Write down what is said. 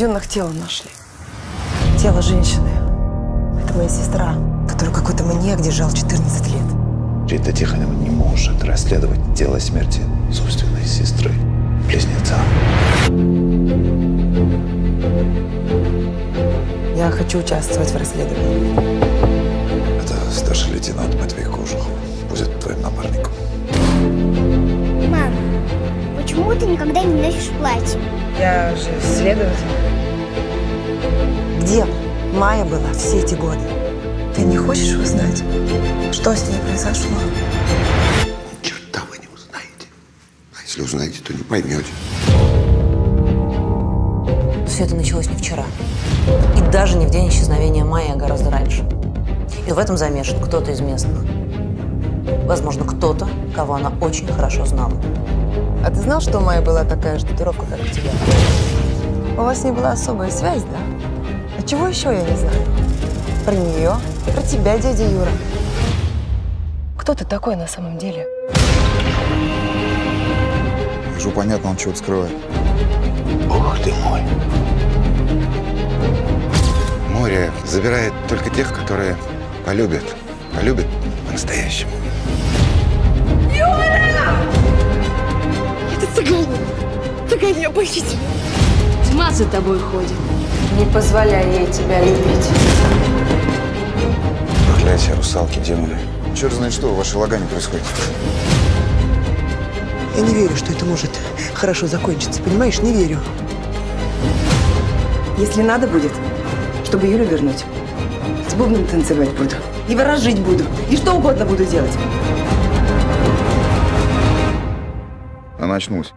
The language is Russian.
дюнах тело нашли. Тело женщины. Это моя сестра, которую какой-то маньяк держал 14 лет. Рита Тихонова не может расследовать дело смерти собственной сестры, близнеца. Я хочу участвовать в расследовании. Это старший лейтенант Матвей Кожух. Будет твоим напарником. Мам, почему ты никогда не носишь платье? Я же следователь. Где Майя была все эти годы? Ты не хочешь узнать, что с ней произошло? Черта вы не узнаете. А если узнаете, то не поймете. Все это началось не вчера. И даже не в день исчезновения Майи, а гораздо раньше. И в этом замешан кто-то из местных. Возможно, кто-то, кого она очень хорошо знала. А ты знал, что у Майи была такая же татуировка, как у тебя? У вас с ней была особая связь, да? А чего еще я не знаю? Про нее и про тебя, дядя Юра. Кто ты такой на самом деле? Вижу, понятно, он чего-то скрывает. Бог ты мой. Море забирает только тех, которые полюбят. Полюбят по-настоящему. Тьма за тобой ходит. Не позволяй ей тебя любить. Проклятие, русалки, демоны. Черт знает что в вашей лагане происходит. Я не верю, что это может хорошо закончиться, понимаешь? Не верю. Если надо будет, чтобы Юлю вернуть, с бубном танцевать буду. И ворожить буду. И что угодно буду делать. Она очнулась.